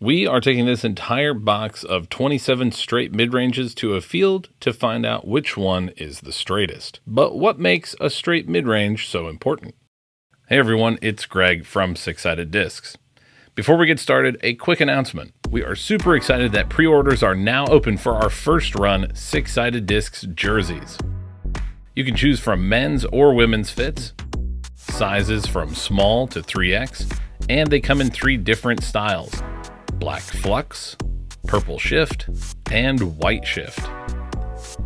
We are taking this entire box of 27 straight mid-ranges to a field to find out which one is the straightest. But what makes a straight mid-range so important? Hey everyone, it's Greg from Six Sided Discs. Before we get started, a quick announcement. We are super excited that pre-orders are now open for our first run Six Sided Discs jerseys. You can choose from men's or women's fits, sizes from small to 3X, and they come in three different styles black flux, purple shift, and white shift.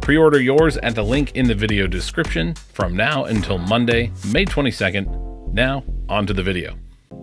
Pre order yours at the link in the video description from now until Monday, May 22nd. Now, on to the video.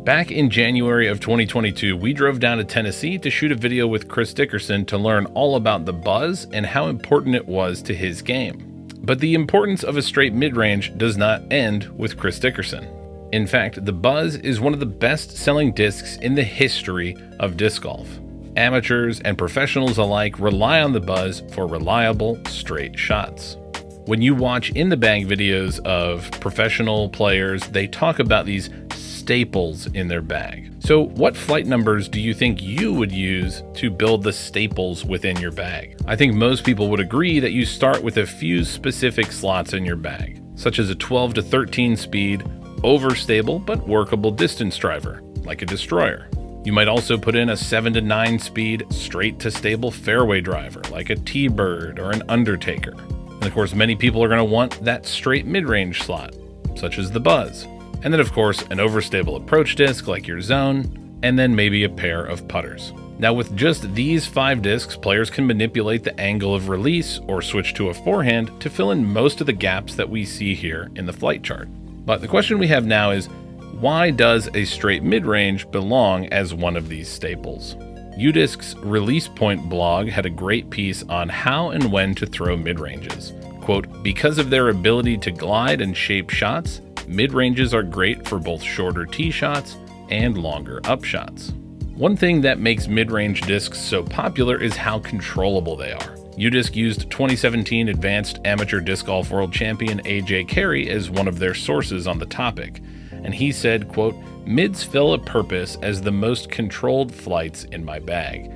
Back in January of 2022, we drove down to Tennessee to shoot a video with Chris Dickerson to learn all about the buzz and how important it was to his game. But the importance of a straight mid range does not end with Chris Dickerson. In fact, the Buzz is one of the best selling discs in the history of disc golf. Amateurs and professionals alike rely on the Buzz for reliable, straight shots. When you watch in the bag videos of professional players, they talk about these staples in their bag. So, what flight numbers do you think you would use to build the staples within your bag? I think most people would agree that you start with a few specific slots in your bag, such as a 12 to 13 speed overstable but workable distance driver, like a destroyer. You might also put in a 7 to 9 speed straight to stable fairway driver, like a T-Bird or an Undertaker. And of course, many people are going to want that straight mid-range slot, such as the Buzz. And then of course, an overstable approach disc like your Zone, and then maybe a pair of putters. Now with just these five discs, players can manipulate the angle of release or switch to a forehand to fill in most of the gaps that we see here in the flight chart. But the question we have now is why does a straight mid range belong as one of these staples? UDisc's Release Point blog had a great piece on how and when to throw mid ranges. Quote, because of their ability to glide and shape shots, mid ranges are great for both shorter tee shots and longer up shots. One thing that makes mid range discs so popular is how controllable they are. UDisc used 2017 Advanced Amateur Disc Golf World Champion AJ Carey as one of their sources on the topic, and he said, quote, Mids fill a purpose as the most controlled flights in my bag.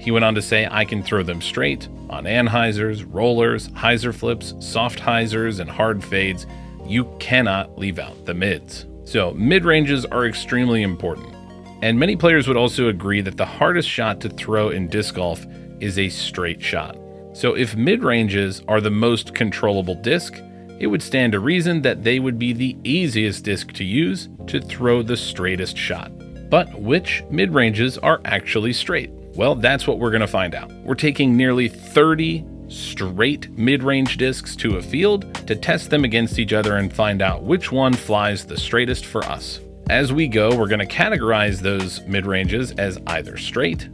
He went on to say, I can throw them straight on anhyzers, rollers, hyzer flips, soft hyzers, and hard fades. You cannot leave out the mids. So, mid ranges are extremely important. And many players would also agree that the hardest shot to throw in disc golf is a straight shot. So if mid-ranges are the most controllable disc, it would stand to reason that they would be the easiest disc to use to throw the straightest shot. But which mid-ranges are actually straight? Well, that's what we're going to find out. We're taking nearly 30 straight mid-range discs to a field to test them against each other and find out which one flies the straightest for us. As we go, we're going to categorize those mid-ranges as either straight,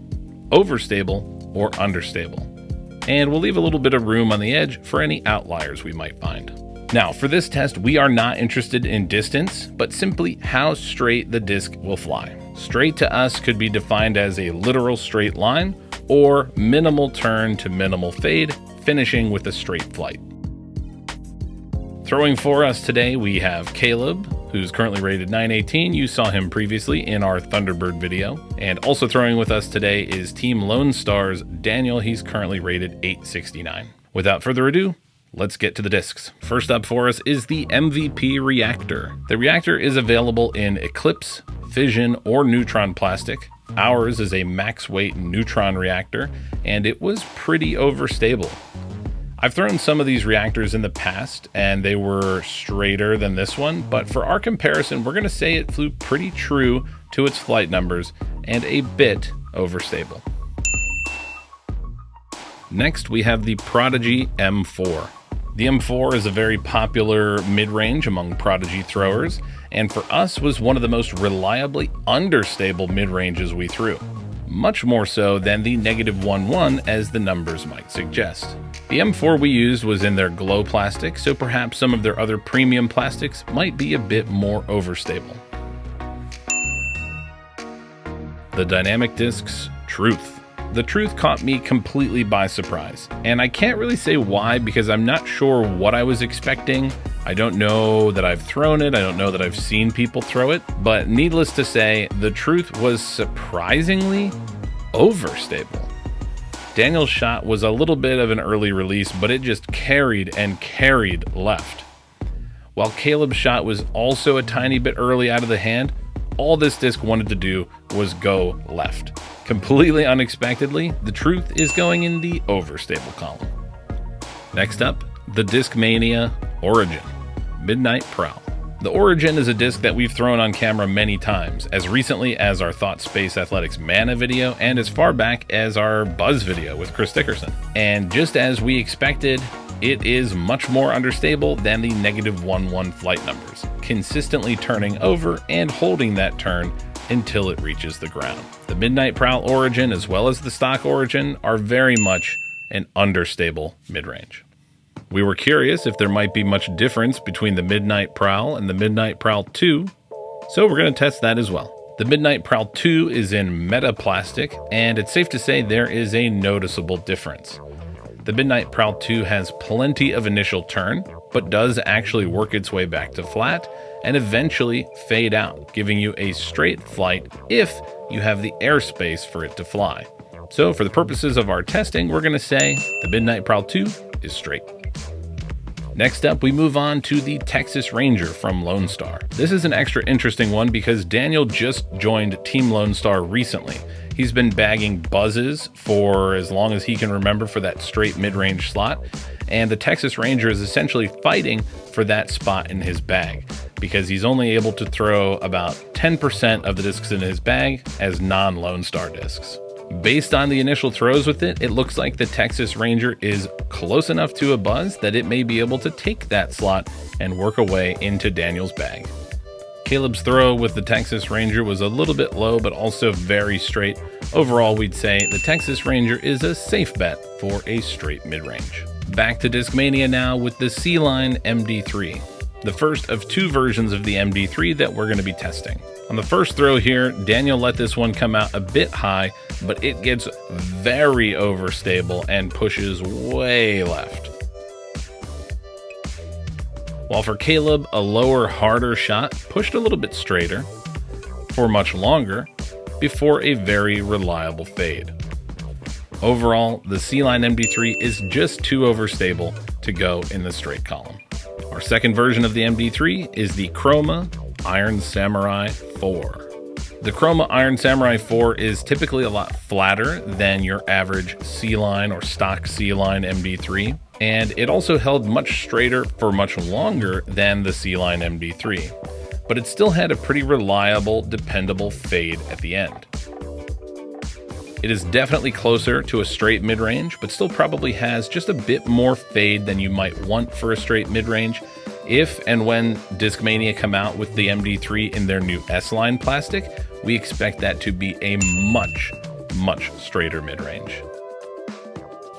overstable, or understable and we'll leave a little bit of room on the edge for any outliers we might find. Now, for this test, we are not interested in distance, but simply how straight the disc will fly. Straight to us could be defined as a literal straight line or minimal turn to minimal fade, finishing with a straight flight. Throwing for us today, we have Caleb, who's currently rated 918. You saw him previously in our Thunderbird video. And also throwing with us today is Team Lone Stars Daniel. He's currently rated 869. Without further ado, let's get to the discs. First up for us is the MVP Reactor. The reactor is available in Eclipse, Fission, or Neutron plastic. Ours is a max weight neutron reactor, and it was pretty overstable. I've thrown some of these reactors in the past and they were straighter than this one, but for our comparison, we're going to say it flew pretty true to its flight numbers and a bit overstable. Next, we have the Prodigy M4. The M4 is a very popular mid-range among Prodigy throwers, and for us was one of the most reliably understable mid-ranges we threw much more so than the negative 1-1 as the numbers might suggest. The M4 we used was in their glow plastic, so perhaps some of their other premium plastics might be a bit more overstable. The Dynamic Discs Truth. The truth caught me completely by surprise, and I can't really say why because I'm not sure what I was expecting. I don't know that I've thrown it, I don't know that I've seen people throw it, but needless to say, the truth was surprisingly overstable. Daniel's shot was a little bit of an early release, but it just carried and carried left. While Caleb's shot was also a tiny bit early out of the hand, all this disc wanted to do was go left. Completely unexpectedly, the truth is going in the overstable column. Next up, the Discmania Origin Midnight Prowl. The Origin is a disc that we've thrown on camera many times, as recently as our Thought Space Athletics Mana video and as far back as our Buzz video with Chris Dickerson. And just as we expected, it is much more understable than the negative 1-1 flight numbers, consistently turning over and holding that turn until it reaches the ground. The Midnight Prowl Origin as well as the stock Origin are very much an understable mid-range. We were curious if there might be much difference between the Midnight Prowl and the Midnight Prowl 2, so we're going to test that as well. The Midnight Prowl 2 is in Metaplastic, and it's safe to say there is a noticeable difference. The Midnight Prowl 2 has plenty of initial turn, but does actually work its way back to flat and eventually fade out, giving you a straight flight if you have the airspace for it to fly. So for the purposes of our testing, we're going to say the Midnight Prowl 2 is straight. Next up, we move on to the Texas Ranger from Lone Star. This is an extra interesting one because Daniel just joined Team Lone Star recently. He's been bagging buzzes for as long as he can remember for that straight mid-range slot, and the Texas Ranger is essentially fighting for that spot in his bag because he's only able to throw about 10% of the discs in his bag as non-Lone Star discs. Based on the initial throws with it, it looks like the Texas Ranger is close enough to a buzz that it may be able to take that slot and work away into Daniel's bag. Caleb's throw with the Texas Ranger was a little bit low, but also very straight. Overall, we'd say the Texas Ranger is a safe bet for a straight mid-range. Back to Discmania now with the C-Line MD3, the first of two versions of the MD3 that we're going to be testing. On the first throw here, Daniel let this one come out a bit high, but it gets very overstable and pushes way left. While for Caleb, a lower, harder shot pushed a little bit straighter for much longer before a very reliable fade. Overall, the C-Line MD3 is just too overstable to go in the straight column. Our second version of the MD3 is the Chroma Iron Samurai 4. The Chroma Iron Samurai 4 is typically a lot flatter than your average C-Line or stock C-Line MD3, and it also held much straighter for much longer than the C-Line MD3, but it still had a pretty reliable, dependable fade at the end. It is definitely closer to a straight mid-range, but still probably has just a bit more fade than you might want for a straight mid-range, if and when Discmania come out with the MD3 in their new S-line plastic, we expect that to be a much, much straighter mid-range.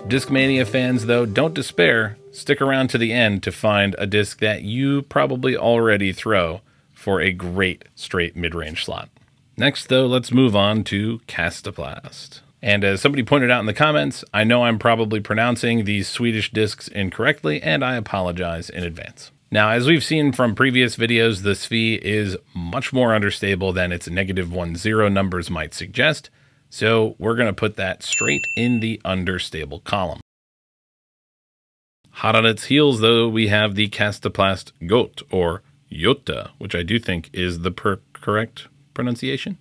Discmania fans, though, don't despair. Stick around to the end to find a disc that you probably already throw for a great straight mid-range slot. Next, though, let's move on to Kastaplast. And as somebody pointed out in the comments, I know I'm probably pronouncing these Swedish discs incorrectly, and I apologize in advance. Now, as we've seen from previous videos, the Svea is much more understable than its negative one zero numbers might suggest, so we're going to put that straight in the understable column. Hot on its heels, though, we have the Kastaplast Goat, or Jota, which I do think is the correct pronunciation.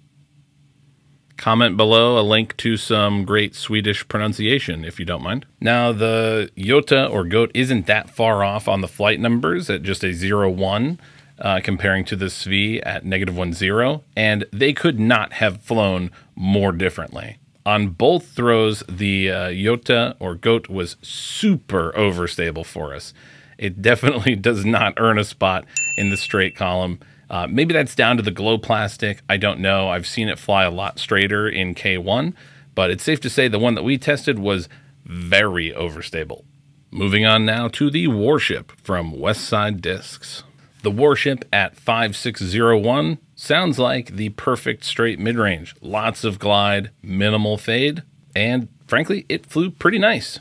Comment below a link to some great Swedish pronunciation, if you don't mind. Now, the Jota or goat isn't that far off on the flight numbers at just a 0 1, uh, comparing to the Svea at negative 1 0, and they could not have flown more differently. On both throws, the uh, Jota or goat was super overstable for us. It definitely does not earn a spot in the straight column. Uh, maybe that's down to the glow plastic. I don't know. I've seen it fly a lot straighter in K1, but it's safe to say the one that we tested was very overstable. Moving on now to the Warship from Westside Discs. The Warship at 5601 sounds like the perfect straight mid-range. Lots of glide, minimal fade, and frankly, it flew pretty nice.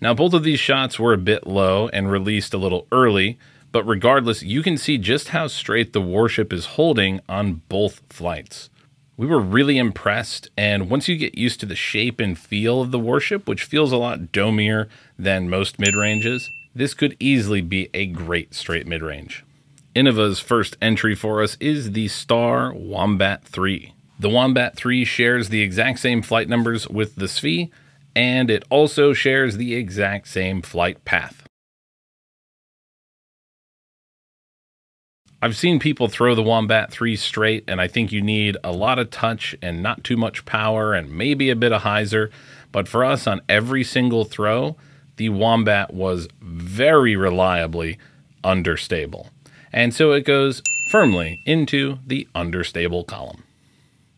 Now, both of these shots were a bit low and released a little early, but regardless, you can see just how straight the warship is holding on both flights. We were really impressed, and once you get used to the shape and feel of the warship, which feels a lot domier than most mid-ranges, this could easily be a great straight mid-range. Innova's first entry for us is the Star Wombat 3. The Wombat 3 shares the exact same flight numbers with the Svea, and it also shares the exact same flight path. I've seen people throw the Wombat 3 straight, and I think you need a lot of touch and not too much power and maybe a bit of hyzer. But for us, on every single throw, the Wombat was very reliably understable. And so it goes firmly into the understable column.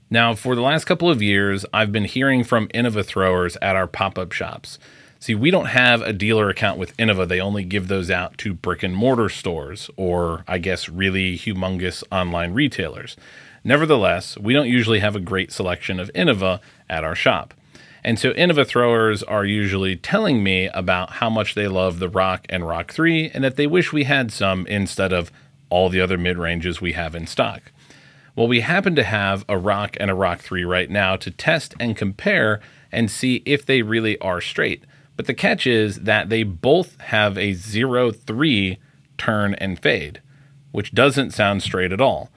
Now, for the last couple of years, I've been hearing from Innova throwers at our pop up shops See, we don't have a dealer account with Innova. They only give those out to brick and mortar stores or, I guess, really humongous online retailers. Nevertheless, we don't usually have a great selection of Innova at our shop. And so Innova throwers are usually telling me about how much they love the Rock and Rock 3 and that they wish we had some instead of all the other mid ranges we have in stock. Well, we happen to have a Rock and a Rock 3 right now to test and compare and see if they really are straight. But the catch is that they both have a 0 3 turn and fade, which doesn't sound straight at all.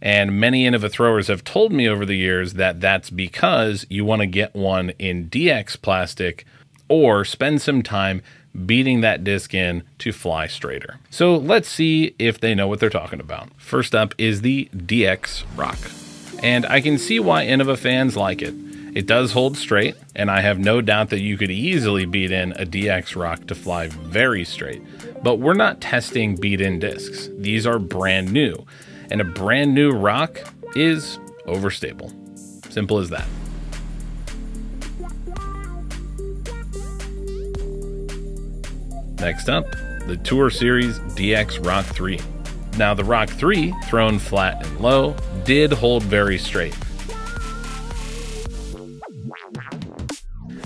And many Innova throwers have told me over the years that that's because you want to get one in DX plastic or spend some time beating that disc in to fly straighter. So let's see if they know what they're talking about. First up is the DX Rock. And I can see why Innova fans like it. It does hold straight, and I have no doubt that you could easily beat in a DX Rock to fly very straight. But we're not testing beat in discs. These are brand new, and a brand new rock is overstable. Simple as that. Next up, the Tour Series DX Rock 3. Now, the Rock 3, thrown flat and low, did hold very straight,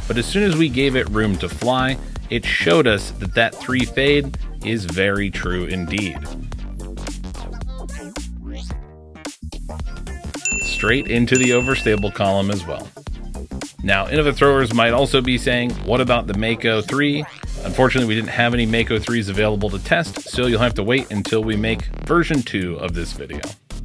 but as soon as we gave it room to fly, it showed us that that 3 fade is very true indeed. Straight into the overstable column as well. Now, Innova throwers might also be saying, what about the Mako 3? Unfortunately, we didn't have any Mako 3s available to test, so you'll have to wait until we make version 2 of this video.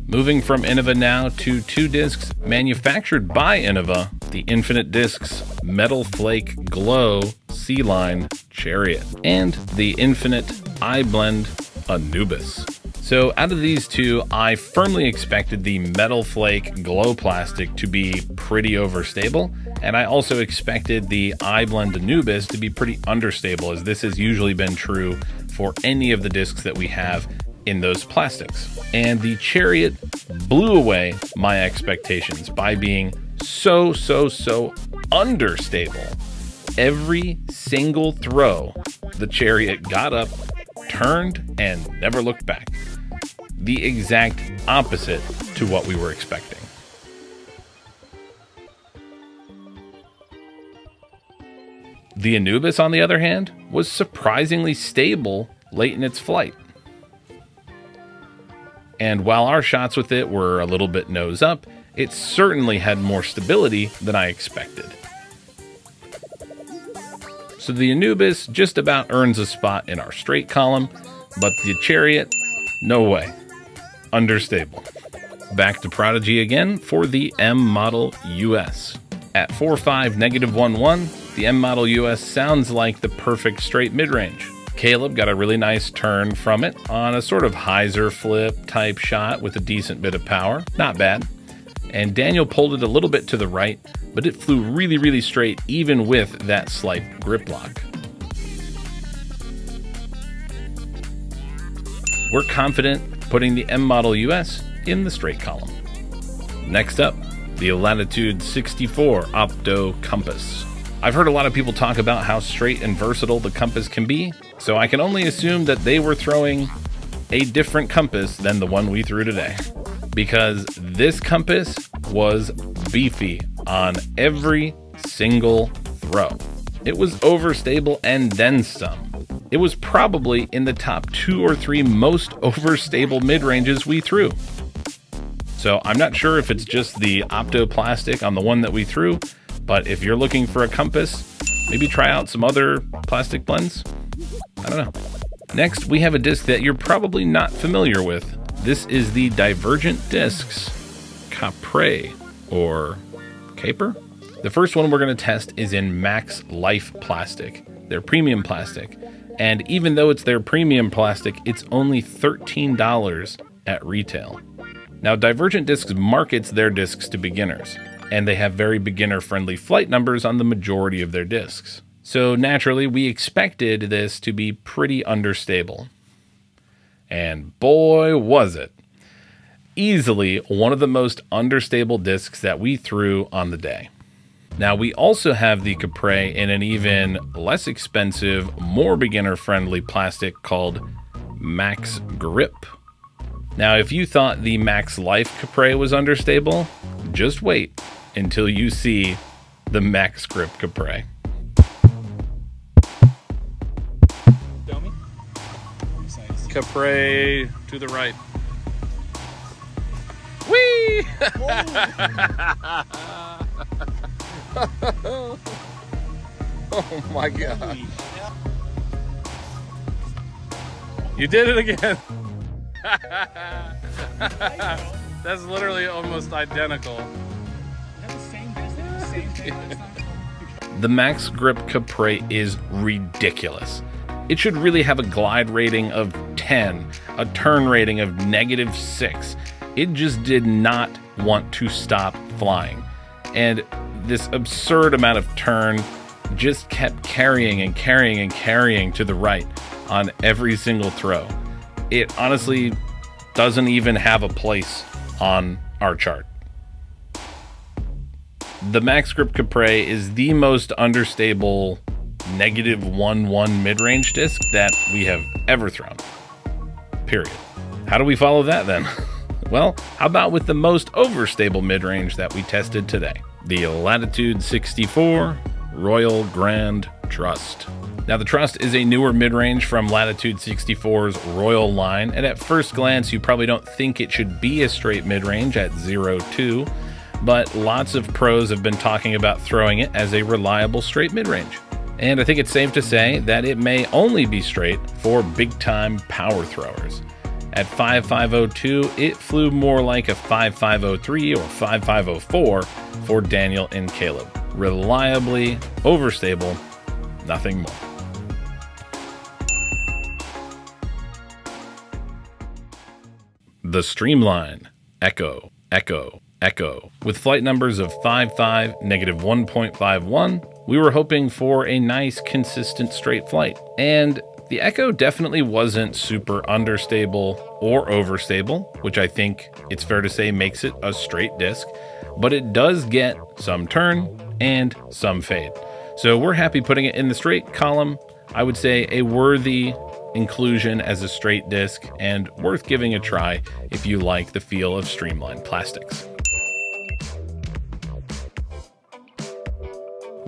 Moving from Innova now to two discs manufactured by Innova, the Infinite Discs Metal Flake Glow C-Line Chariot, and the Infinite I-Blend Anubis. So out of these two, I firmly expected the Metal Flake Glow Plastic to be pretty overstable, and I also expected the I-Blend Anubis to be pretty understable, as this has usually been true for any of the discs that we have in those plastics. And the Chariot blew away my expectations by being so, so, so understable. Every single throw, the Chariot got up, turned, and never looked back. The exact opposite to what we were expecting. The Anubis, on the other hand, was surprisingly stable late in its flight. And while our shots with it were a little bit nose up, it certainly had more stability than I expected. So the Anubis just about earns a spot in our straight column, but the Chariot, no way. Understable. Back to Prodigy again for the M Model US. At 4.5 negative 1.1, the M Model US sounds like the perfect straight mid-range. Caleb got a really nice turn from it on a sort of hyzer flip type shot with a decent bit of power. Not bad. And Daniel pulled it a little bit to the right, but it flew really, really straight even with that slight grip lock. We're confident putting the M Model US in the straight column. Next up, the Latitude 64 Opto Compass. I've heard a lot of people talk about how straight and versatile the compass can be, so I can only assume that they were throwing a different compass than the one we threw today. Because this compass was beefy on every single throw. It was overstable and then some. It was probably in the top two or three most overstable mid ranges we threw. So I'm not sure if it's just the optoplastic on the one that we threw, but if you're looking for a compass, maybe try out some other plastic blends. I don't know. Next, we have a disc that you're probably not familiar with. This is the Divergent Discs Kapre, or Caper? The first one we're going to test is in Max Life plastic. They're premium plastic. And even though it's their premium plastic, it's only $13 at retail. Now, Divergent Discs markets their discs to beginners, and they have very beginner friendly flight numbers on the majority of their discs. So naturally, we expected this to be pretty understable. And boy, was it. Easily one of the most understable discs that we threw on the day. Now, we also have the Kapre in an even less expensive, more beginner friendly plastic called Max Grip. Now, if you thought the Max Life Kapre was understable, just wait until you see the Max Grip Kapre. Kapre to the right. Whee! oh my god. You did it again. That's literally almost identical. The Max Grip Kapre is ridiculous. It should really have a glide rating of 10, a turn rating of negative 6. It just did not want to stop flying. And this absurd amount of turn just kept carrying and carrying and carrying to the right on every single throw. It honestly doesn't even have a place on our chart. The Max Grip Kapre is the most understable negative 1 1 mid range disc that we have ever thrown. Period. How do we follow that then? well, how about with the most overstable mid range that we tested today? The Latitude 64 Royal Grand Trust. Now, the Trust is a newer mid range from Latitude 64's Royal line, and at first glance, you probably don't think it should be a straight mid range at 02, but lots of pros have been talking about throwing it as a reliable straight mid range. And I think it's safe to say that it may only be straight for big time power throwers. At 5502, it flew more like a 5503 or 5504 for Daniel and Caleb. Reliably overstable, nothing more. The Streamline Echo, Echo, Echo. With flight numbers of 55, negative 1.51, we were hoping for a nice, consistent straight flight. And the Echo definitely wasn't super understable or overstable, which I think it's fair to say makes it a straight disc, but it does get some turn and some fade. So we're happy putting it in the straight column. I would say a worthy inclusion as a straight disc and worth giving a try if you like the feel of streamlined plastics.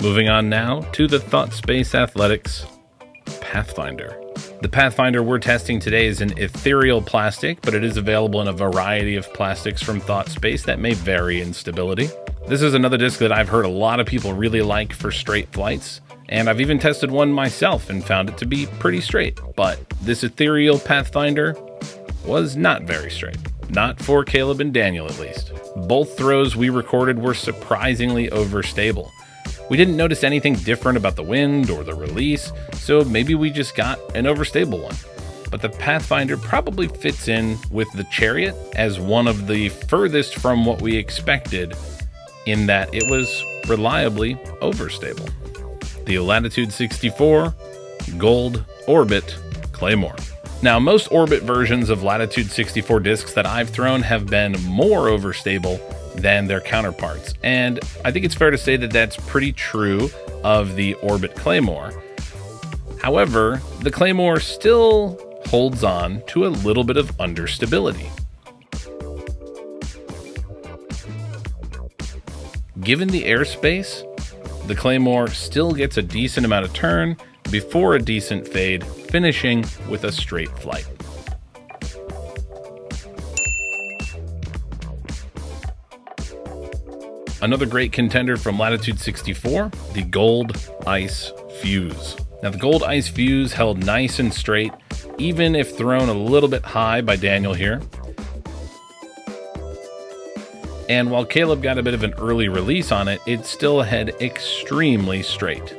Moving on now to the Thought Space Athletics Pathfinder. The Pathfinder we're testing today is an ethereal plastic, but it is available in a variety of plastics from Thought Space that may vary in stability. This is another disc that I've heard a lot of people really like for straight flights, and I've even tested one myself and found it to be pretty straight. But this ethereal Pathfinder was not very straight. Not for Caleb and Daniel, at least. Both throws we recorded were surprisingly overstable. We didn't notice anything different about the wind or the release, so maybe we just got an overstable one. But the Pathfinder probably fits in with the Chariot as one of the furthest from what we expected, in that it was reliably overstable the Latitude 64, Gold, Orbit, Claymore. Now, most Orbit versions of Latitude 64 discs that I've thrown have been more overstable than their counterparts, and I think it's fair to say that that's pretty true of the Orbit Claymore. However, the Claymore still holds on to a little bit of understability. Given the airspace, the Claymore still gets a decent amount of turn before a decent fade, finishing with a straight flight. Another great contender from Latitude 64, the Gold Ice Fuse. Now the Gold Ice Fuse held nice and straight, even if thrown a little bit high by Daniel here. And while Caleb got a bit of an early release on it, it still had extremely straight.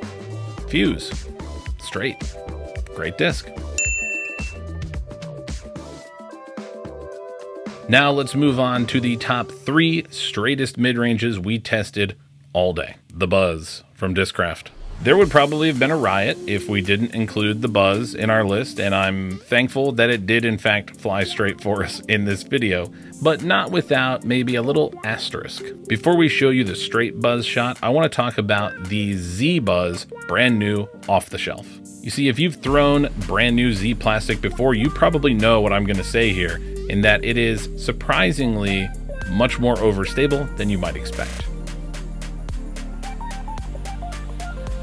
Fuse, straight, great disc. Now let's move on to the top three straightest mid-ranges we tested all day. The Buzz from Discraft. There would probably have been a riot if we didn't include the Buzz in our list, and I'm thankful that it did in fact fly straight for us in this video, but not without maybe a little asterisk. Before we show you the straight Buzz shot, I want to talk about the Z Buzz brand new off the shelf. You see, if you've thrown brand new Z plastic before, you probably know what I'm going to say here, in that it is surprisingly much more overstable than you might expect.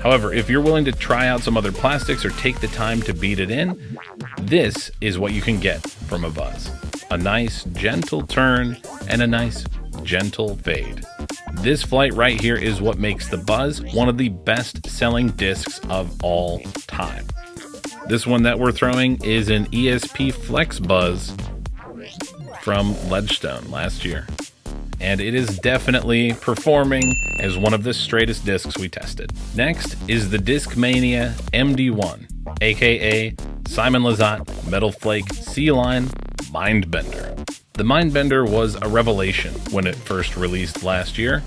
However, if you're willing to try out some other plastics or take the time to beat it in, this is what you can get from a Buzz. A nice gentle turn and a nice gentle fade. This flight right here is what makes the Buzz one of the best selling discs of all time. This one that we're throwing is an ESP Flex Buzz from Ledgestone last year and it is definitely performing as one of the straightest discs we tested. Next is the Discmania MD1, aka Simon Lizotte Metal Flake C-Line Mindbender. The Mindbender was a revelation when it first released last year.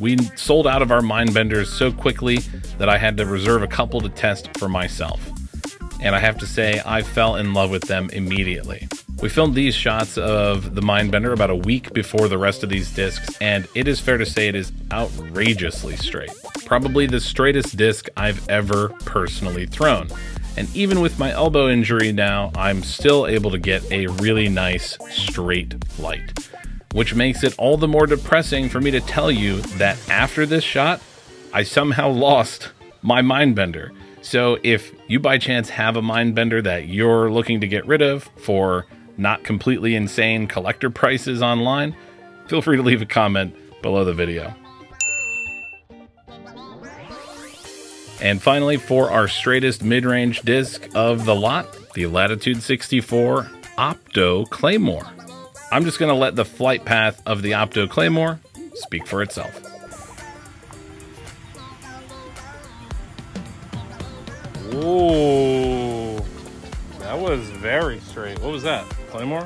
We sold out of our Mindbenders so quickly that I had to reserve a couple to test for myself. And I have to say, I fell in love with them immediately. We filmed these shots of the Mindbender about a week before the rest of these discs, and it is fair to say it is outrageously straight. Probably the straightest disc I've ever personally thrown. And even with my elbow injury now, I'm still able to get a really nice straight light. Which makes it all the more depressing for me to tell you that after this shot, I somehow lost my Mindbender. So if you by chance have a Mindbender that you're looking to get rid of for not completely insane collector prices online, feel free to leave a comment below the video. And finally, for our straightest mid-range disc of the lot, the Latitude 64 Opto Claymore. I'm just going to let the flight path of the Opto Claymore speak for itself. Ooh, that was very straight. What was that? Claymore?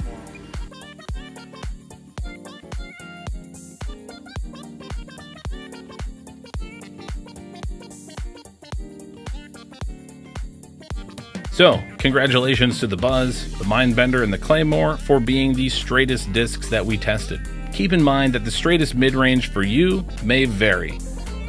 So, congratulations to the Buzz, the Mindbender, and the Claymore for being the straightest discs that we tested. Keep in mind that the straightest mid range for you may vary.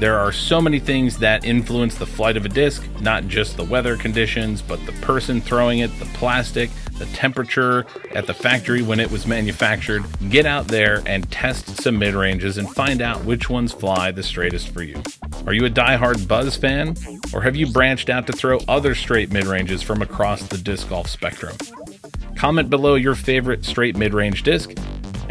There are so many things that influence the flight of a disc, not just the weather conditions, but the person throwing it, the plastic, the temperature at the factory when it was manufactured. Get out there and test some mid ranges and find out which ones fly the straightest for you. Are you a die-hard Buzz fan? Or have you branched out to throw other straight mid ranges from across the disc golf spectrum? Comment below your favorite straight mid range disc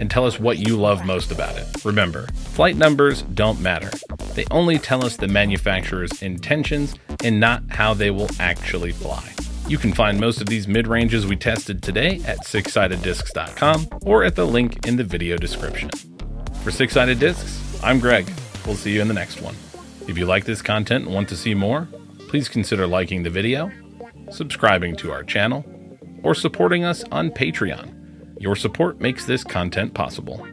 and tell us what you love most about it. Remember, flight numbers don't matter. They only tell us the manufacturer's intentions and not how they will actually fly. You can find most of these mid-ranges we tested today at sixsideddiscs.com or at the link in the video description. For Six Sided Discs, I'm Greg. We'll see you in the next one. If you like this content and want to see more, please consider liking the video, subscribing to our channel, or supporting us on Patreon. Your support makes this content possible.